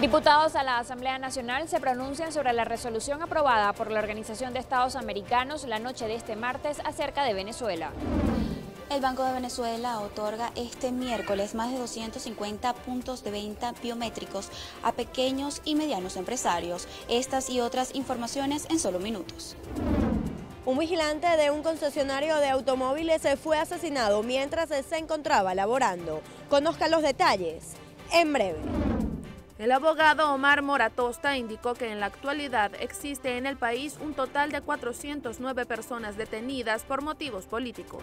Diputados a la Asamblea Nacional se pronuncian sobre la resolución aprobada por la Organización de Estados Americanos la noche de este martes acerca de Venezuela. El Banco de Venezuela otorga este miércoles más de 250 puntos de venta biométricos a pequeños y medianos empresarios. Estas y otras informaciones en solo minutos. Un vigilante de un concesionario de automóviles se fue asesinado mientras se encontraba laborando. Conozca los detalles en breve. El abogado Omar Moratosta indicó que en la actualidad existe en el país un total de 409 personas detenidas por motivos políticos.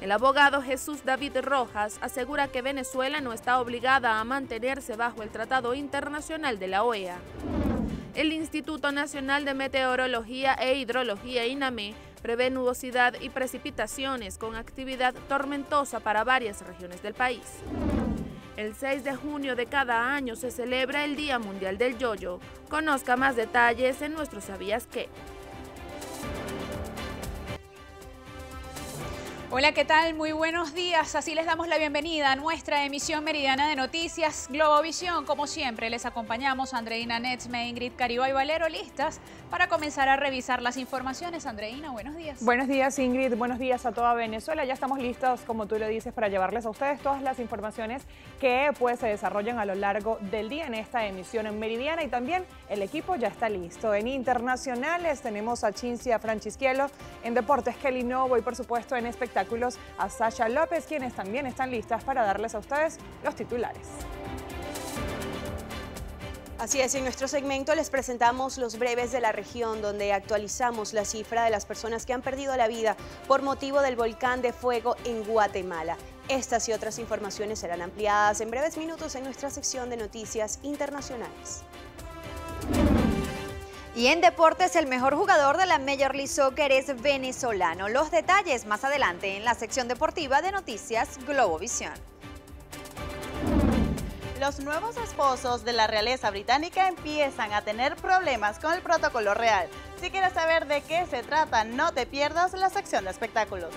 El abogado Jesús David Rojas asegura que Venezuela no está obligada a mantenerse bajo el Tratado Internacional de la OEA. El Instituto Nacional de Meteorología e Hidrología INAME prevé nubosidad y precipitaciones con actividad tormentosa para varias regiones del país. El 6 de junio de cada año se celebra el Día Mundial del Yoyo. Conozca más detalles en nuestro Sabías qué. Hola, ¿qué tal? Muy buenos días. Así les damos la bienvenida a nuestra emisión meridiana de noticias Globovisión. Como siempre, les acompañamos Andreina Netzme, Ingrid Cariba y Valero, listas para comenzar a revisar las informaciones. Andreina, buenos días. Buenos días, Ingrid. Buenos días a toda Venezuela. Ya estamos listos, como tú lo dices, para llevarles a ustedes todas las informaciones que pues se desarrollan a lo largo del día en esta emisión en meridiana y también el equipo ya está listo. En internacionales tenemos a Cincia Franchisquielo, en deportes Kelly Novo y por supuesto en a Sasha López, quienes también están listas para darles a ustedes los titulares. Así es, en nuestro segmento les presentamos los breves de la región, donde actualizamos la cifra de las personas que han perdido la vida por motivo del volcán de fuego en Guatemala. Estas y otras informaciones serán ampliadas en breves minutos en nuestra sección de noticias internacionales. Y en deportes, el mejor jugador de la Major League Soccer es venezolano. Los detalles más adelante en la sección deportiva de Noticias Globovisión. Los nuevos esposos de la realeza británica empiezan a tener problemas con el protocolo real. Si quieres saber de qué se trata, no te pierdas la sección de espectáculos.